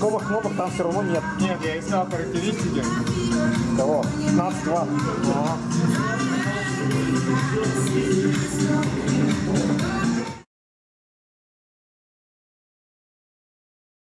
Знакомых кнопок там все равно нет. Нет, я искал характеристики. Кого? 15 ватт. Ага.